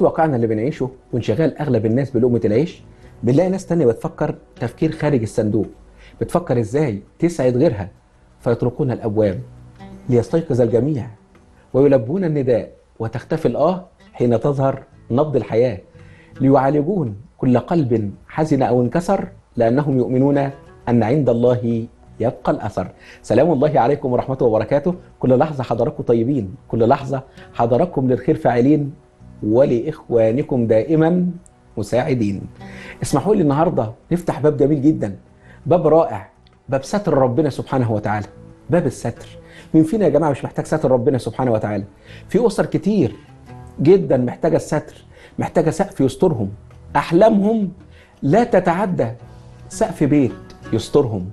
وسط واقعنا اللي بنعيشه وانشغال أغلب الناس بلقمة العيش؟ بنلاقي ناس تانية بتفكر تفكير خارج الصندوق. بتفكر إزاي تسعد غيرها؟ فيطرقون الأبواب ليستيقظ الجميع ويلبون النداء وتختفي الآه حين تظهر نبض الحياة. ليعالجون كل قلب حزن أو انكسر لأنهم يؤمنون أن عند الله يبقى الأثر. سلام الله عليكم ورحمه وبركاته، كل لحظة حضراتكم طيبين، كل لحظة حضراتكم للخير فاعلين. ولإخوانكم دائما مساعدين. اسمحوا لي النهارده نفتح باب جميل جدا، باب رائع، باب ستر ربنا سبحانه وتعالى. باب الستر. مين فينا يا جماعة مش محتاج ستر ربنا سبحانه وتعالى؟ في أسر كتير جدا محتاجة الستر، محتاجة سقف يسترهم، أحلامهم لا تتعدى سقف بيت يسترهم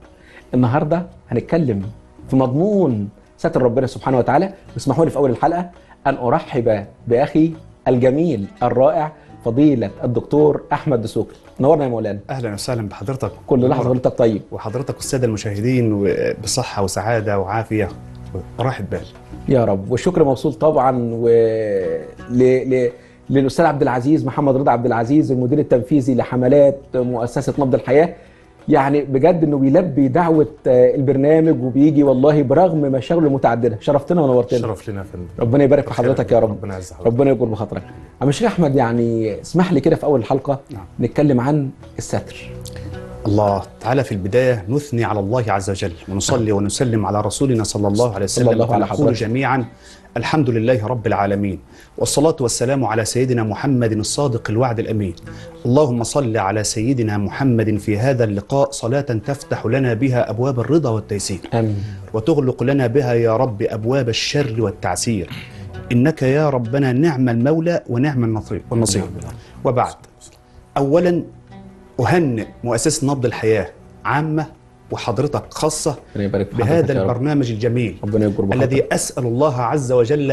النهارده هنتكلم في مضمون ستر ربنا سبحانه وتعالى واسمحوا لي في أول الحلقة أن أرحب بأخي الجميل الرائع فضيلة الدكتور أحمد دسوقي نورنا يا مولانا. أهلا وسهلا بحضرتك. كل لحظة وانت طيب. وحضرتك والساده المشاهدين بصحه وسعادة وعافية. وراحه بال يا رب. والشكر موصول طبعا و ل... ل... للأستاذ عبد العزيز محمد رضا عبد العزيز المدير التنفيذي لحملات مؤسسة نبض الحياة. يعني بجد إنه بيلبي دعوة البرنامج وبيجي والله برغم مشاغله المتعددة. شرفتنا ونورتنا. شرف لنا فندم. ربنا يبارك في حضرتك يا رب. ربنا يعز حضرتك. ربنا يكبر بخاطرك. عم الشيخ أحمد يعني اسمح لي كده في أول الحلقة نعم. نتكلم عن الستر. الله تعالى في البداية نثني على الله عز وجل ونصلي ونسلم على رسولنا صلى الله عليه صلى وسلم الله على ونقول. جميعا الحمد لله رب العالمين والصلاة والسلام على سيدنا محمد الصادق الوعد الأمين. اللهم صل على سيدنا محمد في هذا اللقاء صلاة تفتح لنا بها أبواب الرضا والتيسير. آمين. وتغلق لنا بها يا رب أبواب الشر والتعسير. إنك يا ربنا نعم المولى ونعم النصير. وبعد. اولا أهنئ مؤسسة نبض الحياة عامة وحضرتك حضرتك بهذا. البرنامج الجميل ربنا يكبر بخاطرك. الذي أسأل الله عز وجل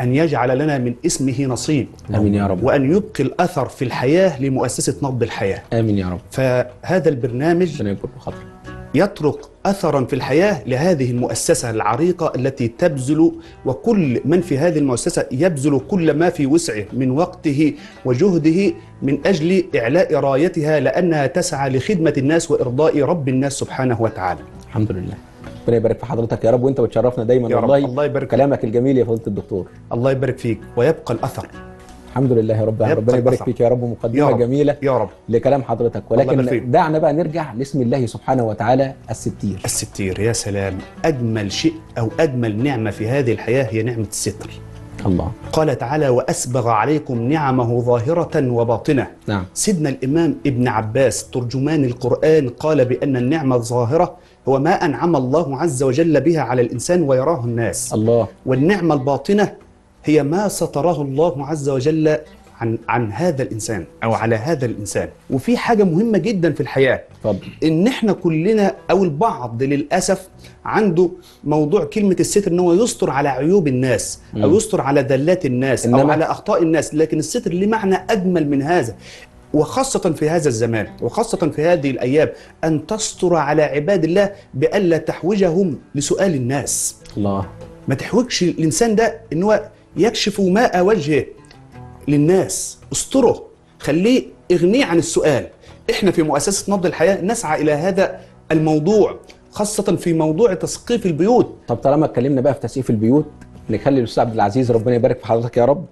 أن يجعل لنا من اسمه نصيب آمين يا رب. وأن يبقي الأثر في الحياة لمؤسسة نبض الحياة. آمين يا رب. فهذا البرنامج ربنا يكبر بخاطرك. يترك اثرا في الحياة لهذه المؤسسة العريقة التي تبذل وكل من في هذه المؤسسة يبذل كل ما في وسعه من وقته وجهده من أجل إعلاء رايتها لأنها تسعى لخدمة الناس وإرضاء رب الناس سبحانه وتعالى. الحمد لله. ربنا يبارك في حضرتك يا رب وأنت بتشرفنا دايما يا رب. والله الله يبارك كلامك الجميل يا فضيلة الدكتور. الله يبارك فيك ويبقى الأثر. الحمد لله يا رب ربنا يبارك. فيك يا رب. يا مقدمة. جميلة. يا رب. لكلام حضرتك. ولكن دعنا بقى نرجع لاسم الله سبحانه وتعالى الستير. الستير. يا سلام. أجمل شيء أو أجمل نعمة في هذه الحياة هي نعمة الستر. الله. قال تعالى وأسبغ عليكم نعمه ظاهرة وباطنة. نعم. سيدنا الإمام ابن عباس ترجمان القرآن قال بأن النعمة الظاهرة هو ما أنعم الله عز وجل بها على الإنسان ويراه الناس. الله. والنعمة الباطنة هي ما ستراه الله عز وجل عن عن هذا الإنسان أو على هذا الإنسان. وفي حاجة مهمة جدا في الحياة. اتفضل. إن إحنا كلنا أو البعض للأسف عنده موضوع كلمة الستر إن هو يستر على عيوب الناس أو مم. يستر على دلات الناس أو إنما- على أخطاء الناس. لكن الستر ليه معنى أجمل من هذا؟ وخاصة في هذا الزمان وخاصة في هذه الأيام أن تستر على عباد الله بألا تحوجهم لسؤال الناس. الله. ما تحوجش الإنسان ده إن هو يكشف ماء وجهه للناس. استره. خليه اغنيه عن السؤال. إحنا في مؤسسة نبض الحياة نسعى إلى هذا الموضوع خاصة في موضوع تسقيف البيوت. طب طالما اتكلمنا بقى في تسقيف البيوت نخلي الأستاذ عبد العزيز ربنا يبارك في حضرتك يا رب.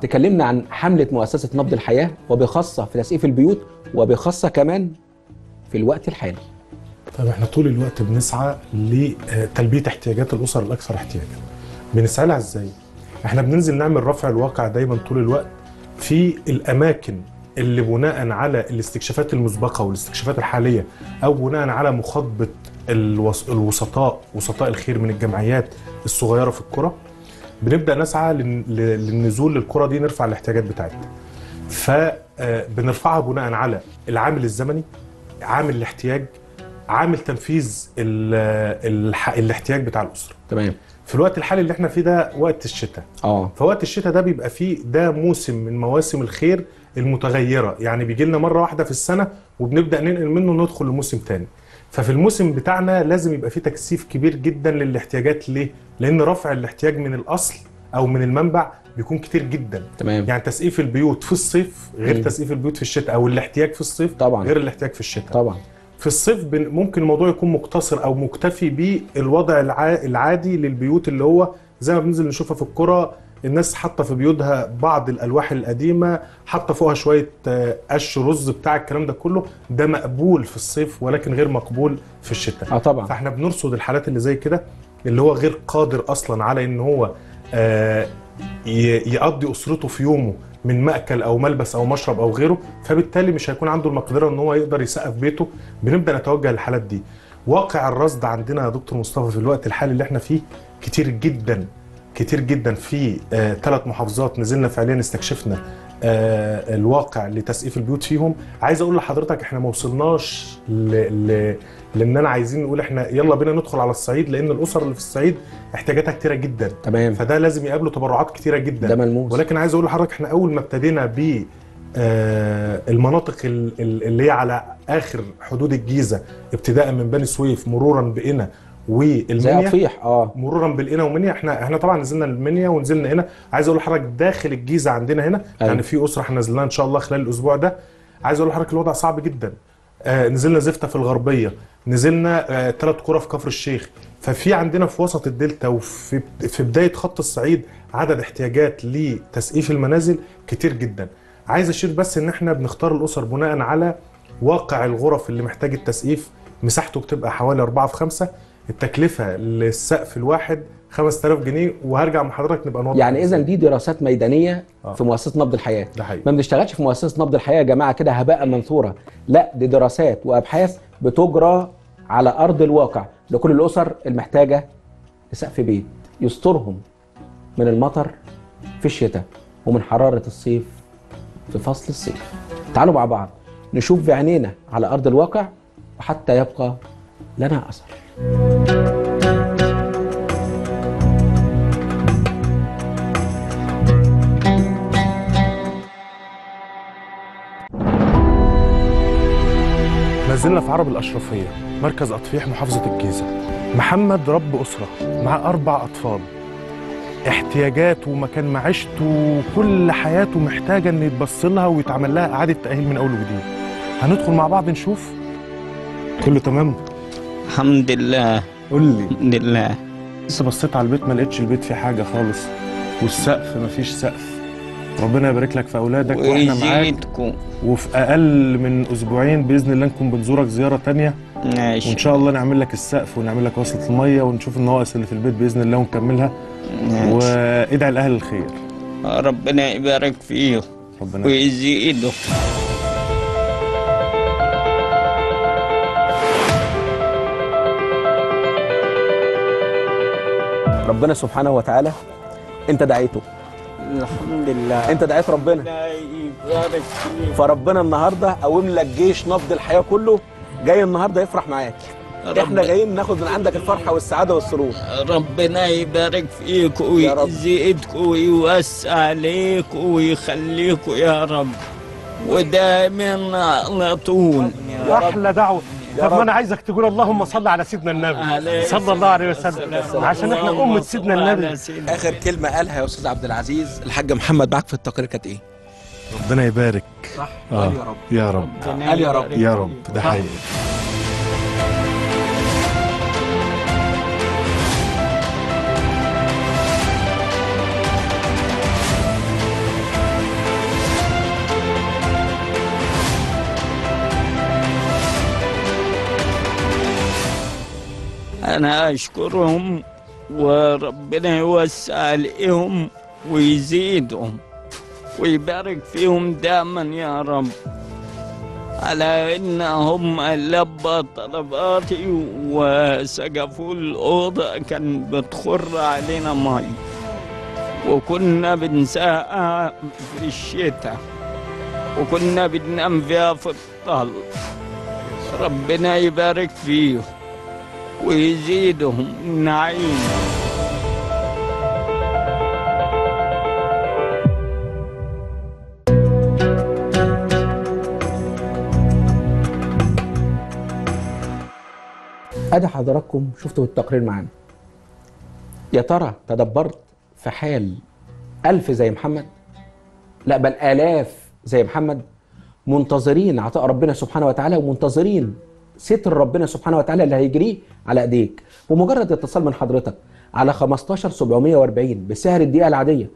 تكلمنا عن حملة مؤسسة نبض الحياة وبخاصة في تسقيف البيوت وبخاصة كمان في الوقت الحالي. طيب إحنا طول الوقت بنسعى لتلبية احتياجات الأسر الأكثر احتياجا. بنسعى لها إزاي؟ إحنا بننزل نعمل رفع الواقع دايما طول الوقت في الأماكن اللي بناء على الاستكشافات المسبقة والاستكشافات الحالية أو بناء على مخاطبة الوس- الوسطاء وسطاء الخير من الجمعيات الصغيرة في القرى بنبدأ نسعى لل- للنزول للقرى دي نرفع الاحتياجات بتاعتها. فبنرفعها بناء على العامل الزمني عامل الاحتياج عامل تنفيذ الح- الاحتياج بتاع الأسرة. تمام. في الوقت الحالي اللي إحنا فيه ده وقت الشتاء. آه. فوقت الشتاء ده بيبقى فيه ده موسم من مواسم الخير المتغيرة. يعني بيجي لنا مرة واحدة في السنة وبنبدأ ننقل منه ندخل لموسم تاني. ففي الموسم بتاعنا لازم يبقى فيه تكثيف كبير جدا للاحتياجات. ليه؟ لأن رفع الاحتياج من الأصل أو من المنبع بيكون كتير جدا. تمام. يعني تسقيف البيوت في الصيف غير مم. تسقيف البيوت في الشتاء أو الاحتياج في الصيف طبعا. غير الاحتياج في الشتاء. طبعا. في الصيف ممكن الموضوع يكون مقتصر أو مكتفي بالوضع الع- العادي للبيوت اللي هو زي ما بننزل نشوفها في القرى الناس حاطة في بيوتها بعض الألواح القديمة حاطة فوقها شوية آه، قش رز بتاع الكلام ده كله ده مقبول في الصيف ولكن غير مقبول في الشتاء. آه طبعا. فإحنا بنرصد الحالات اللي زي كده اللي هو غير قادر أصلا على إن هو آه، يقضي أسرته في يومه. من مأكل أو ملبس أو مشرب أو غيره فبالتالي مش هيكون عنده المقدرة إن هو يقدر يسقف بيته بنبدأ نتوجه للحالات دي. واقع الرصد عندنا يا دكتور مصطفى في الوقت الحالي اللي إحنا فيه كتير جدا. كتير جدا في ثلاث محافظات نزلنا فعليا استكشفنا آه، الواقع لتسقيف البيوت فيهم. عايز أقول لحضرتك إحنا ما وصلناش ل... ل... لاننا عايزين نقول إحنا يلا بينا ندخل على الصعيد لأن الأسر اللي في الصعيد احتياجاتها كتيرة جدا. تمام. فده لازم يقابله تبرعات كتيرة جدا. ده ملموس. ولكن عايز أقول لحضرتك إحنا أول ما ابتدينا ب آه، المناطق ال- ال- اللي هي على آخر حدود الجيزة ابتداء من بني سويف مرورا بقنا والمنيا أطفيح آه. مرورا بالقنا ومنيا إحنا إحنا طبعا نزلنا المنيا ونزلنا هنا. عايز أقول لحضرتك داخل الجيزة عندنا هنا أيوة. يعني في أسرة هنزلها إن شاء الله خلال الأسبوع ده. عايز أقول لحضرتك الوضع صعب جدا. آه نزلنا زفته في الغربية. نزلنا آه ثلاث قرى في كفر الشيخ. ففي عندنا في وسط الدلتا وفي في بداية خط الصعيد عدد احتياجات لتسقيف المنازل كتير جدا. عايز أشير بس إن إحنا بنختار الأسر بناء على واقع الغرف اللي محتاج التسقيف. مساحته بتبقى حوالي 4 في 5 التكلفة للسقف الواحد 5000 جنيه وهرجع مع حضرتك نبقى نوضح يعني اذا دي دراسات ميدانية آه. في مؤسسة نبض الحياة. ده حقيقي. ما بنشتغلش في مؤسسة نبض الحياة يا جماعة كده هباء منثورا لا دي دراسات وأبحاث بتجرى على أرض الواقع لكل الأسر المحتاجة لسقف بيت يسترهم من المطر في الشتاء ومن حرارة الصيف في فصل الصيف. تعالوا مع بعض نشوف بعينينا على أرض الواقع وحتى يبقى لنا أثر. نزلنا في عرب الأشرفية مركز أطفيح محافظة الجيزة. محمد رب أسرة مع أربع أطفال. احتياجاته ومكان معيشته وكل حياته محتاجة إن يتبص لها ويتعمل لها إعادة تأهيل من أول وجديد. هندخل مع بعض نشوف؟ كله تمام؟ الحمد لله. قول لي. الحمد لله. لسه بصيت على البيت ما لقيتش البيت فيه حاجة خالص. والسقف ما فيش سقف. ربنا يبارك لك في أولادك وإحنا معاك. وفي أقل من أسبوعين بإذن الله نكون بنزورك زيارة تانية. ماشي. وإن شاء الله نعمل لك السقف ونعمل لك وصلة المية ونشوف النواقص اللي في البيت بإذن الله ونكملها. ماشي. وادعي لاهل الخير. ربنا يبارك فيه ربنا ويزيده ربنا سبحانه وتعالى. انت دعيته. الحمد لله. انت دعيت ربنا. فربنا النهارده قوم لك جيش نبض الحياة كله جاي النهارده يفرح معاك. إحنا رب- جايين ناخد من عندك الفرحة والسعادة والسرور. ربنا يبارك فيك يا رب. ويزيدك ويوسع عليك ويخليك يا رب. ودائما على طول. أحلى دعوة. طب. ما أنا عايزك تقول اللهم صل على سيدنا النبي. صلى الله عليه وسلم. عشان إحنا أمة سيدنا النبي. آخر كلمة قالها يا أستاذ عبد العزيز الحاج محمد معاك في التقرير كانت إيه؟ ربنا يبارك. صح. آه. قال يا رب. يا رب. قال يا رب. يا رب. ده. حقيقي. أنا أشكرهم وربنا يوسع عليهم ويزيدهم ويبارك فيهم دائما يا رب. على إنهم لبى طلباتي وسقفوا الأوضة كان بتخر علينا مي. وكنا بنساقع في الشتاء وكنا بننام فيها في الطل. ربنا يبارك فيهم. ويزيدهم نعيم ادي حضراتكم شفتوا التقرير معانا. يا ترى تدبرت في حال ألف زي محمد؟ لا بل آلاف زي محمد منتظرين عطاء ربنا سبحانه وتعالى ومنتظرين ستر ربنا سبحانه وتعالى اللي هيجريه على ايديك. بمجرد اتصال من حضرتك على 15 740 بسعر الدقيقة العادية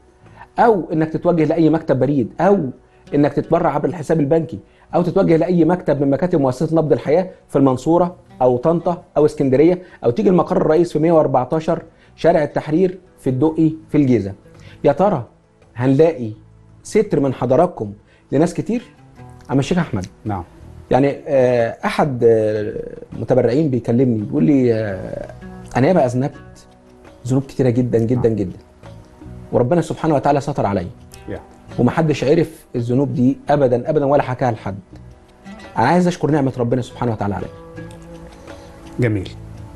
أو إنك تتوجه لأي مكتب بريد أو إنك تتبرع عبر الحساب البنكي أو تتوجه لأي مكتب من مكاتب مؤسسة نبض الحياة في المنصورة أو طنطا أو اسكندرية أو تيجي المقر الرئيس في 114 شارع التحرير في الدقي في الجيزة. يا ترى هنلاقي ستر من حضراتكم لناس كتير؟ اما الشيخ أحمد. نعم. يعني آه، أحد آه، متبرعين بيكلمني بيقول لي آه، أنا ياما أذنبت ذنوب كتيرة جدا جدا جدا. وربنا سبحانه وتعالى ستر عليا يا. ومحدش عرف الذنوب دي ابدا ابدا ولا حكاها لحد. أنا عايز أشكر نعمة ربنا سبحانه وتعالى عليا. جميل.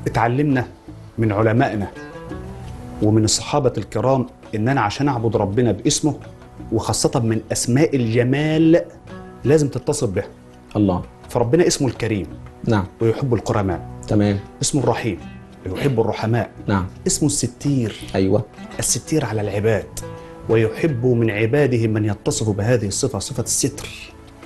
اتعلمنا من علمائنا ومن الصحابة الكرام إن أنا عشان أعبد ربنا باسمه وخاصة من أسماء الجمال لازم تتصل به الله. فربنا اسمه الكريم. نعم. ويحب الكرماء تمام. اسمه الرحيم. ويحب الرحماء. نعم. اسمه الستير. أيوه. الستير على العباد. ويحب من عباده من يتصف بهذه الصفة صفة الستر.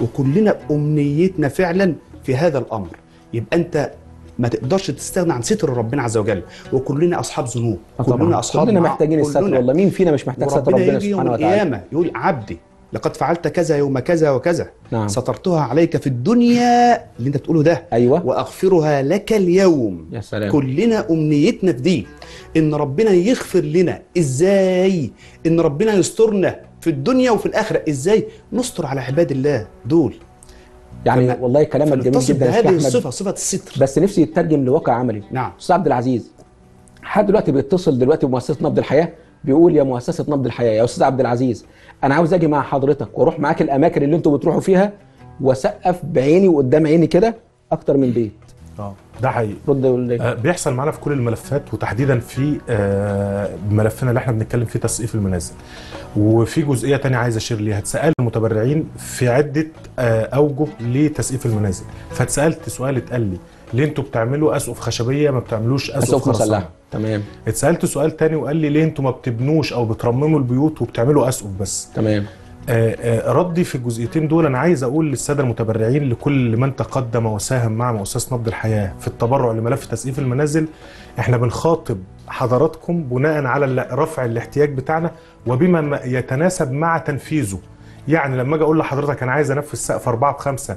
وكلنا أمنيتنا فعلا في هذا الأمر. يبقى أنت ما تقدرش تستغنى عن ستر ربنا عز وجل. وكلنا أصحاب ذنوب. آه. كلنا أصحاب كلنا محتاجين الستر. والله. مين فينا مش محتاج ستر ربنا سبحانه وتعالى؟ يقول عبدي. لقد فعلت كذا يوم كذا وكذا. نعم. سترتها عليك في الدنيا اللي انت بتقوله ده. أيوه. وأغفرها لك اليوم. يا سلام. كلنا أمنيتنا في دي. إن ربنا يغفر لنا. إزاي؟ إن ربنا يسترنا في الدنيا وفي الآخرة. إزاي؟ نستر على عباد الله دول. يعني والله كلامك جميل جدا أحمد. الصفة صفة الستر. بس نفسي يترجم لواقع عملي. نعم. أستاذ عبد العزيز حد دلوقتي بيتصل دلوقتي بمؤسسة نبض الحياة؟ بيقول يا مؤسسة نبض الحياة يا أستاذ عبد العزيز أنا عاوز أجي مع حضرتك وأروح معاك الأماكن اللي أنتوا بتروحوا فيها وأسقف بعيني وقدام عيني كده أكتر من بيت. آه ده حقيقي. رد آه، بيحصل معانا في كل الملفات وتحديدا في آه، ملفنا اللي إحنا بنتكلم فيه تسقيف المنازل. وفي جزئية تانية عايز أشير ليها. اتسال المتبرعين في عدة آه، أوجه لتسقيف المنازل. فاتسألت سؤال اتقال لي ليه أنتوا بتعملوا أسقف خشبية ما بتعملوش أسقف؟ مسلحة؟ تمام. اتسألت سؤال تاني وقال لي ليه أنتوا ما بتبنوش أو بترمموا البيوت وبتعملوا أسقف بس؟ تمام. آه، آه، ردي في الجزئيتين دول أنا عايز أقول للسادة المتبرعين لكل من تقدم وساهم مع مؤسسة نبض الحياة في التبرع لملف تسقيف المنازل إحنا بنخاطب حضراتكم بناء على رفع الاحتياج بتاعنا وبما ما يتناسب مع تنفيذه. يعني لما أجي أقول لحضرتك أنا عايز أنفذ سقف 4 في 5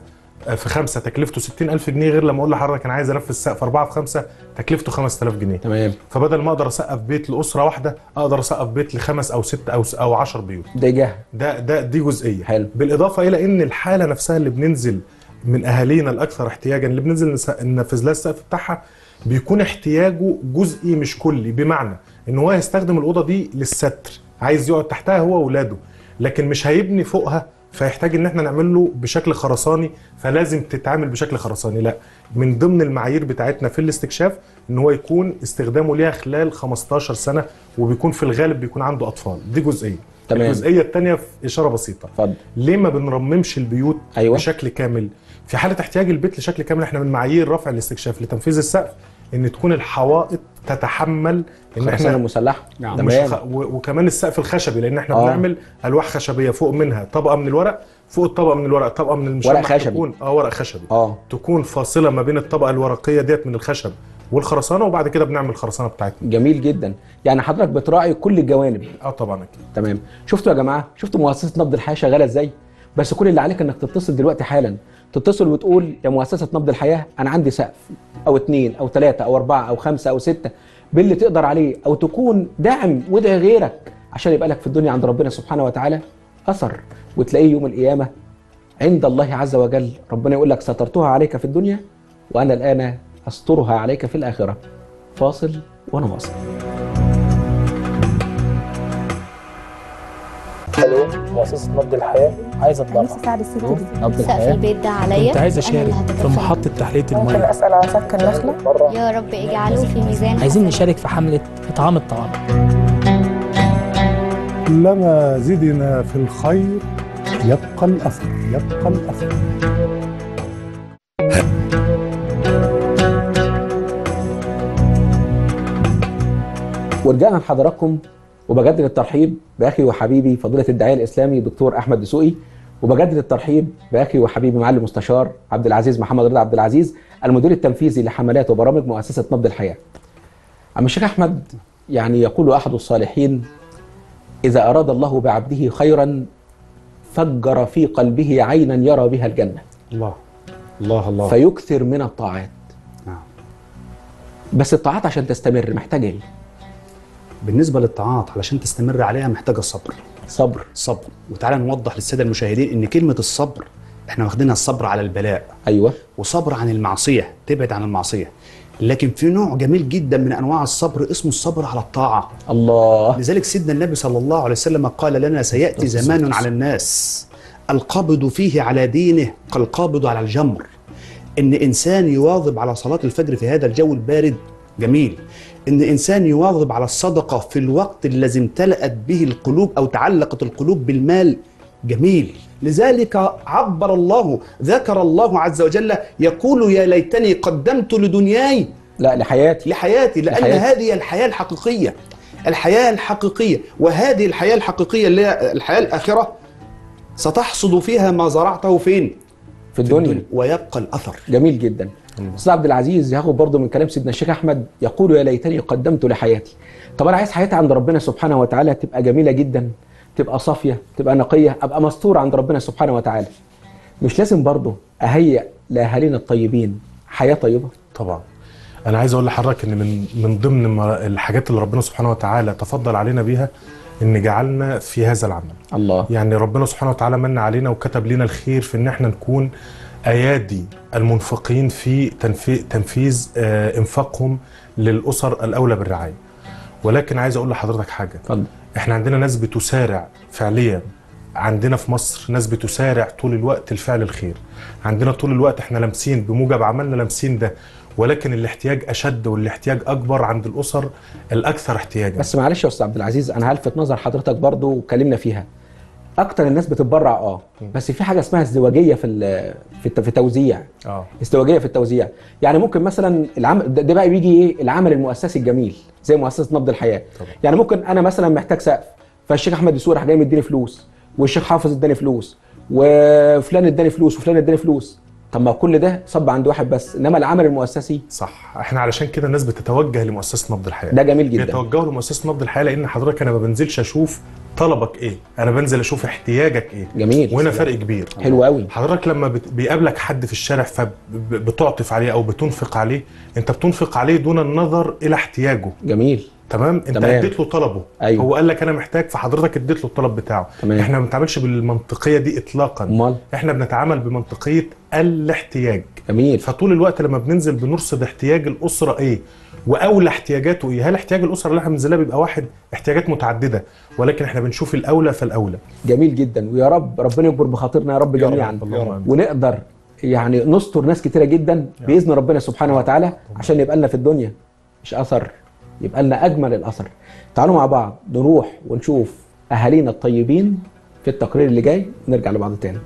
في خمسة تكلفته 60000 جنيه غير لما أقول لحضرتك أنا عايز انفذ سقف 4 في 5 تكلفته 5000 جنيه. تمام. فبدل ما أقدر أسقف بيت لأسرة واحدة أقدر أسقف بيت لخمس أو ست أو أو 10 بيوت. ده جه ده ده دي جزئية. حلو. بالإضافة إلى إن الحالة نفسها اللي بننزل من أهالينا الأكثر احتياجا اللي بننزل ننفذ لها السقف بتاعها بيكون احتياجه جزئي مش كلي. بمعنى إن هو يستخدم الأوضة دي للستر عايز يقعد تحتها هو واولاده لكن مش هيبني فوقها فيحتاج إن إحنا نعمل له بشكل خرساني فلازم تتعامل بشكل خرساني. لا من ضمن المعايير بتاعتنا في الاستكشاف إن هو يكون استخدامه ليها خلال 15 سنة وبيكون في الغالب بيكون عنده أطفال. دي جزئية. تمام. الجزئية الثانية في إشارة بسيطة. اتفضل. ليه ما بنرممش البيوت أيوة. بشكل كامل؟ في حالة احتياج البيت لشكل كامل إحنا من معايير رفع الاستكشاف لتنفيذ السقف إن تكون الحوائط تتحمل إن إحنا مسلحة. نعم. تمام. خ... وكمان السقف الخشبي لأن إحنا آه. آه. بنعمل ألواح خشبية فوق منها طبقة من الورق فوق الطبقة من الورق طبقة من المشمع ورق خشبي. تكون آه ورق خشبي. آه. تكون فاصلة ما بين الطبقة الورقية ديت من الخشب والخرسانة وبعد كده بنعمل الخرسانة بتاعتنا. جميل جدا. يعني حضرتك بتراعي كل الجوانب. آه طبعا أكيد. تمام. شفتوا يا جماعة؟ شفتوا مؤسسة نبض الحياة شغالة إزاي؟ بس كل اللي عليك إنك تتصل دلوقتي حالا. تتصل وتقول يا مؤسسة نبض الحياة أنا عندي سقف أو اتنين أو تلاتة أو أربعة أو خمسة أو ستة باللي تقدر عليه أو تكون داعم وادعي غيرك عشان يبقى لك في الدنيا عند ربنا سبحانه وتعالى أثر. وتلاقيه يوم القيامة عند الله عز وجل. ربنا يقول لك سترتها عليك في الدنيا وأنا الآن أسترها عليك في الآخرة. فاصل وأنا واصل ألو مؤسسة نبض الحياة. عايز اتبرع نفسي اساعد الست دي نبض سقف الحياة. البيت ده عليا. كنت عايز وأنا اللي اشارك في. محطة تحلية ممكن الميه أسأل على سك النخله يا رب اجعله في ميزان عايزين. نشارك في حملة إطعام الطعام. كلما زدنا في الخير يبقى الأثر يبقى الأثر. ورجعنا لحضراتكم. وبجدد الترحيب بأخي وحبيبي فضيلة الداعية الإسلامي دكتور أحمد دسوقي وبجدد الترحيب بأخي وحبيبي معالي المستشار عبد العزيز محمد رضا عبد العزيز المدير التنفيذي لحملات وبرامج مؤسسة نبض الحياة. عم الشيخ أحمد يعني يقول أحد الصالحين إذا أراد الله بعبده خيرا فجر في قلبه عينا يرى بها الجنة الله الله الله فيكثر من الطاعات. نعم. بس الطاعات عشان تستمر محتاجه إيه؟ بالنسبة للطاعات علشان تستمر عليها محتاجة صبر. صبر. صبر. وتعالى نوضح للسادة المشاهدين إن كلمة الصبر إحنا واخدينها الصبر على البلاء. أيوه. وصبر عن المعصية تبعد عن المعصية. لكن في نوع جميل جدا من أنواع الصبر اسمه الصبر على الطاعة. الله. لذلك سيدنا النبي صلى الله عليه وسلم قال لنا سيأتي زمان على الناس القابض فيه على دينه كالقابض على الجمر. إن إنسان يواظب على صلاة الفجر في هذا الجو البارد جميل. إن إنسان يواظب على الصدقة في الوقت الذي امتلأت به القلوب أو تعلقت القلوب بالمال. جميل. لذلك عبر الله ذكر الله عز وجل يقول يا ليتني قدمت لدنياي لا لحياتي. لحياتي لأن لحياتي. هذه الحياة الحقيقية. الحياة الحقيقية. وهذه الحياة الحقيقية اللي هي الحياة الآخرة ستحصد فيها ما زرعته فين؟ في الدنيا. ويبقى الأثر. جميل جدا. أستاذ عبد العزيز هاخد برضه من كلام سيدنا الشيخ أحمد يقول يا ليتني قدمت لحياتي. طب أنا عايز حياتي عند ربنا سبحانه وتعالى تبقى جميلة جدا تبقى صافية تبقى نقية أبقى مستور عند ربنا سبحانه وتعالى. مش لازم برضه أهيئ لأهالينا الطيبين. حياة طيبة. طبعا. أنا عايز أقول لحضرتك إن من من ضمن الحاجات اللي ربنا سبحانه وتعالى تفضل علينا بيها إن جعلنا في هذا العمل. الله. يعني ربنا سبحانه وتعالى من علينا وكتب لنا الخير في إن إحنا نكون ايادي المنفقين في تنفي- تنفيذ آه، إنفاقهم للأسر الأولى بالرعاية. ولكن عايز أقول لحضرتك حاجة. اتفضل. إحنا عندنا ناس بتسارع فعليا. عندنا في مصر ناس بتسارع طول الوقت لفعل الخير. عندنا طول الوقت إحنا لامسين بموجب عملنا لامسين ده. ولكن الاحتياج أشد والاحتياج أكبر عند الأسر الأكثر احتياجا. بس معلش يا أستاذ عبد العزيز أنا هلفت نظر حضرتك برضه واتكلمنا فيها. أكتر الناس بتتبرع آه. بس في حاجة اسمها ازدواجية في في الت- في التوزيع. آه. ازدواجية في التوزيع. يعني ممكن مثلا العمل ده ده بقى بيجي إيه؟ العمل المؤسسي الجميل زي مؤسسة نبض الحياة. طبعا. يعني ممكن أنا مثلا محتاج سقف فالشيخ أحمد يسوع راح جاي مديني فلوس والشيخ حافظ اداني فلوس وفلان اداني فلوس وفلان اداني فلوس. طب ما كل ده صب عند واحد بس إنما العمل المؤسسي صح. إحنا علشان كده الناس بتتوجه لمؤسسة نبض الحياة. ده جميل جدا. بيتوجهوا لمؤسسة نبض الحياة لأن حضرتك أنا ما بنزلش أشوف طلبك إيه؟ أنا بنزل أشوف احتياجك إيه. جميل. وهنا فرق كبير. حلو قوي. حضرتك لما بيقابلك حد في الشارع فبتعطف عليه أو بتنفق عليه انت بتنفق عليه دون النظر إلى احتياجه. جميل. تمام؟ انت تمام. اديت له طلبه. أيوه. هو قال لك أنا محتاج فحضرتك اديت له الطلب بتاعه. تمام. إحنا ما بنتعاملش بالمنطقية دي اطلاقا. أمال؟ إحنا بنتعامل بمنطقية الاحتياج. جميل. فطول الوقت لما بننزل بنرصد احتياج الأسرة إيه؟ وأولى احتياجاته إيه؟ هل احتياج الأسرة اللي إحنا بننزلها بيبقى واحد؟ احتياجات متعددة ولكن إحنا بنشوف الأولى فالأولى. جميل جدا. ويا رب ربنا يكبر بخاطرنا يا رب جميعا. ونقدر يعني نستر ناس كتيرة جدا بإذن ربنا سبحانه وتعالى عشان يبقى لنا في الدنيا مش أثر يبقى لنا أجمل الأثر. تعالوا مع بعض نروح ونشوف أهالينا الطيبين في التقرير اللي جاي نرجع لبعض تاني.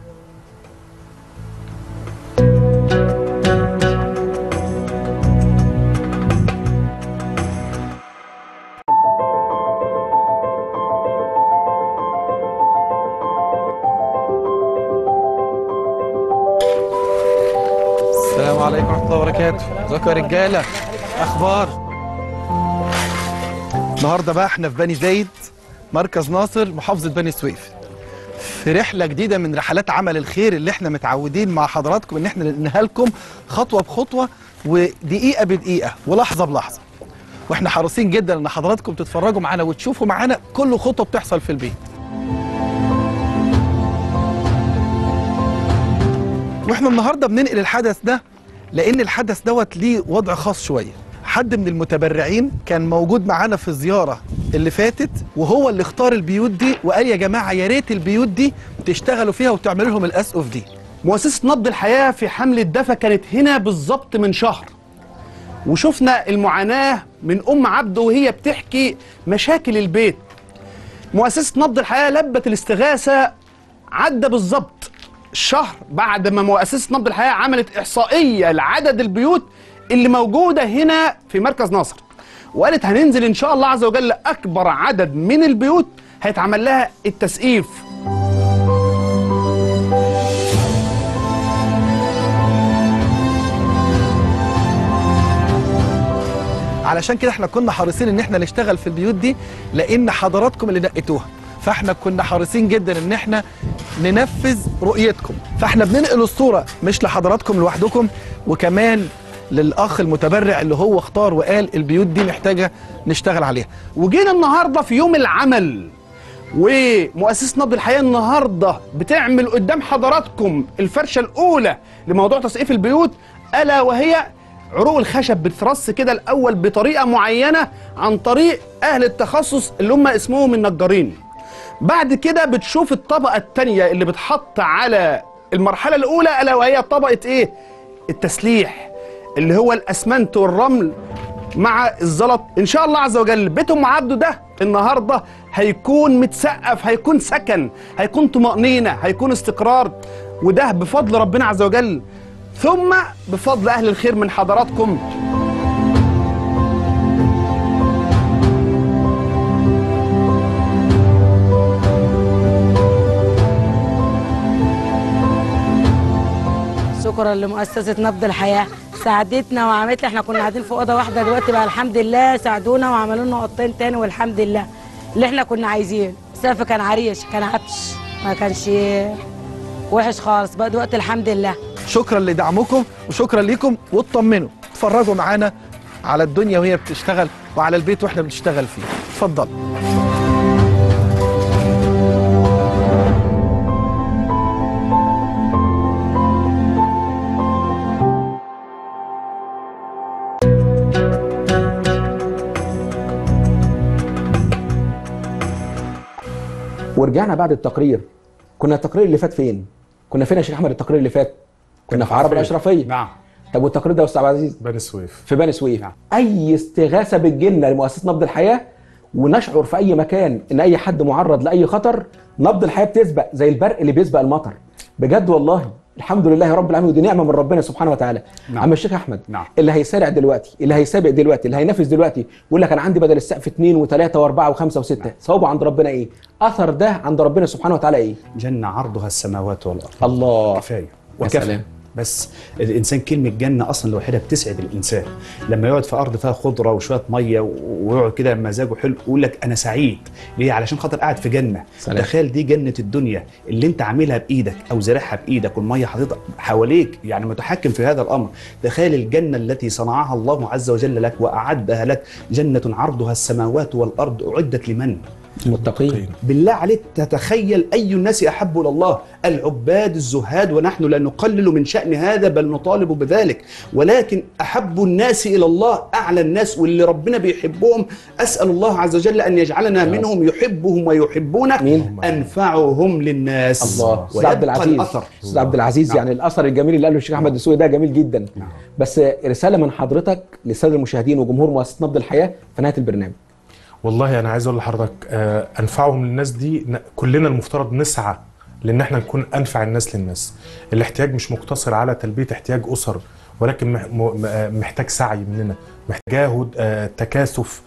ازيكم يا رجالة. أخبار؟ النهاردة بقى إحنا في بني زايد مركز ناصر محافظة بني سويف. في رحلة جديدة من رحلات عمل الخير اللي إحنا متعودين مع حضراتكم إن إحنا ننقلها لكم خطوة بخطوة ودقيقة بدقيقة ولحظة بلحظة. وإحنا حريصين جدا إن حضراتكم تتفرجوا معانا وتشوفوا معانا كل خطوة بتحصل في البيت. وإحنا النهارده بننقل الحدث ده لأن الحدث دوت ليه وضع خاص شوية. حد من المتبرعين كان موجود معانا في الزيارة اللي فاتت وهو اللي اختار البيوت دي وقال يا جماعة يا ريت البيوت دي تشتغلوا فيها وتعملوا لهم الاس اوف دي مؤسسة نبض الحياة في حملة دفا كانت هنا بالظبط من شهر. وشفنا المعاناة من أم عبده وهي بتحكي مشاكل البيت. مؤسسة نبض الحياة لبت الاستغاثة عدى بالظبط. الشهر بعد ما مؤسسة نبض الحياة عملت إحصائية لعدد البيوت اللي موجودة هنا في مركز ناصر. وقالت هننزل إن شاء الله عز وجل اكبر عدد من البيوت هيتعمل لها التسقيف. علشان كده إحنا كنا حريصين إن إحنا نشتغل في البيوت دي لأن حضراتكم اللي نقيتوها. فاحنا كنا حريصين جدا ان إحنا ننفذ رؤيتكم. فاحنا بننقل الصورة مش لحضراتكم لوحدكم وكمان للأخ المتبرع اللي هو اختار وقال البيوت دي محتاجة نشتغل عليها. وجينا النهارده في يوم العمل ومؤسسة نبض الحياة النهارده بتعمل قدام حضراتكم الفرشة الأولى لموضوع تسقيف البيوت ألا وهي عروق الخشب بترص كده الأول بطريقة معينة عن طريق أهل التخصص اللي هم اسمهم النجارين. بعد كده بتشوف الطبقة الثانية اللي بتحط على المرحلة الأولى ألا وهي طبقة إيه؟ التسليح اللي هو الأسمنت والرمل مع الزلط. إن شاء الله عز وجل بيت ام عبده ده النهارده هيكون متسقف هيكون سكن هيكون طمأنينة هيكون استقرار. وده بفضل ربنا عز وجل. ثم بفضل أهل الخير من حضراتكم. شكرا لمؤسسة نبض الحياة. ساعدتنا وعملت إحنا كنا قاعدين في أوضة واحدة دلوقتي بقى الحمد لله. ساعدونا وعملوا لنا أوضتين تاني والحمد لله. اللي إحنا كنا عايزينه السقف كان عريش كان عفش ما كانش وحش خالص. بقى دلوقتي الحمد لله. شكرا لدعمكم وشكرا ليكم. واطمنوا. اتفرجوا معانا على الدنيا وهي بتشتغل وعلى البيت وإحنا بنشتغل فيه. اتفضل. ورجعنا بعد التقرير. كنا التقرير اللي فات فين؟ كنا فين يا شيخ أحمد التقرير اللي فات؟ كنا في عرب الأشرفية. نعم. طب والتقرير ده يا أستاذ عبد العزيز؟ بني سويف. في بني سويف. نعم. أي استغاثة بتجينا لمؤسسة نبض الحياة ونشعر في أي مكان إن أي حد معرض لأي خطر نبض الحياة بتسبق زي البرق اللي بيسبق المطر. بجد والله. الحمد لله رب العالمين ودي نعمة من ربنا سبحانه وتعالى نعم. عم الشيخ أحمد نعم. اللي هيسارع دلوقتي اللي هيسابق دلوقتي اللي هينافس دلوقتي يقول لك أنا عندي بدل السقف اثنين وثلاثه وأربعة وخمسة وستة ثوابه عند ربنا إيه؟ أثر ده عند ربنا سبحانه وتعالى إيه؟ جنة عرضها السماوات والأرض الله كفاية وكفى سلام. بس الإنسان كلمة جنة أصلا لوحدها بتسعد الإنسان. لما يقعد في أرض فيها خضرة وشوية مية ويقعد كده مزاجه حلو يقول لك أنا سعيد. ليه؟ علشان خاطر قاعد في جنة. سلام. تخيل دي جنة الدنيا اللي أنت عاملها بإيدك أو زارعها بإيدك والمية حاططها حواليك يعني متحكم في هذا الأمر. تخيل الجنة التي صنعها الله عز وجل لك وأعدها لك جنة عرضها السماوات والأرض أعدت لمن؟ المتقين. بالله عليك تتخيل أي الناس أحب إلى الله؟ العباد الزهاد ونحن لا نقلل من شأن هذا بل نطالب بذلك. ولكن أحب الناس إلى الله أعلى الناس واللي ربنا بيحبهم. أسأل الله عز وجل أن يجعلنا منهم يحبهم ويحبونه. مين؟ أنفعهم للناس. الله. أستاذ عبد العزيز. الأثر. عبد العزيز نعم. يعني الأثر الجميل اللي قاله الشيخ أحمد الدسوقي ده جميل جدا. نعم. بس رسالة من حضرتك للساده المشاهدين وجمهور مؤسسة نبض الحياة في نهاية البرنامج. والله أنا عايز أقول لحضرتك آه، أنفعهم للناس دي كلنا المفترض نسعى لإن إحنا نكون أنفع الناس للناس. الاحتياج مش مقتصر على تلبية احتياج أسر ولكن آه، محتاج سعي مننا محتاج آه، تكاثف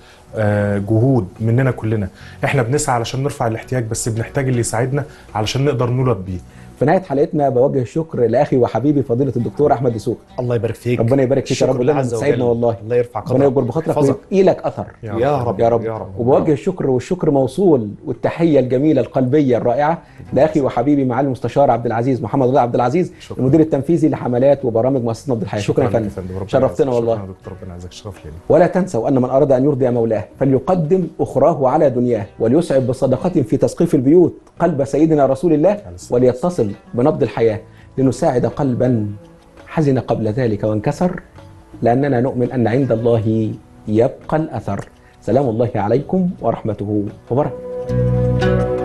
جهود مننا كلنا. إحنا بنسعى علشان نرفع الاحتياج بس بنحتاج اللي يساعدنا علشان نقدر نولد بيه. في نهاية حلقتنا بوجه الشكر لأخي وحبيبي فضيلة الدكتور أحمد دسوقي الله يبارك فيك. ربنا يبارك فيك يا رب. بتسعدنا وجل. والله. الله يرفع ربنا قدرك. يكبر بخاطرك يحفظك. ويبقي لك أثر. يا يا رب. يا رب, يا رب. وبوجه الشكر والشكر موصول والتحية الجميلة القلبية الرائعة لأخي وحبيبي معالي المستشار عبد العزيز محمد رضا عبد العزيز شكرا. المدير التنفيذي لحملات وبرامج مؤسسة نبض الحياة. شكرا يا فندم. ربنا شرفتنا. والله. شكرا يا دكتور. ربنا يعزك. شرف لينا ولا تنسوا أن من أراد أن يرضي مولاه فليقدم أخراه على دنياه وليسعد بصدقة في تسقيف البيوت قلب سيدنا رسول الله وليتصل بنبض الحياة لنساعد قلبا. حزن قبل ذلك وانكسر لأننا نؤمن أن عند الله يبقى الأثر. سلام الله عليكم ورحمته وبركاته.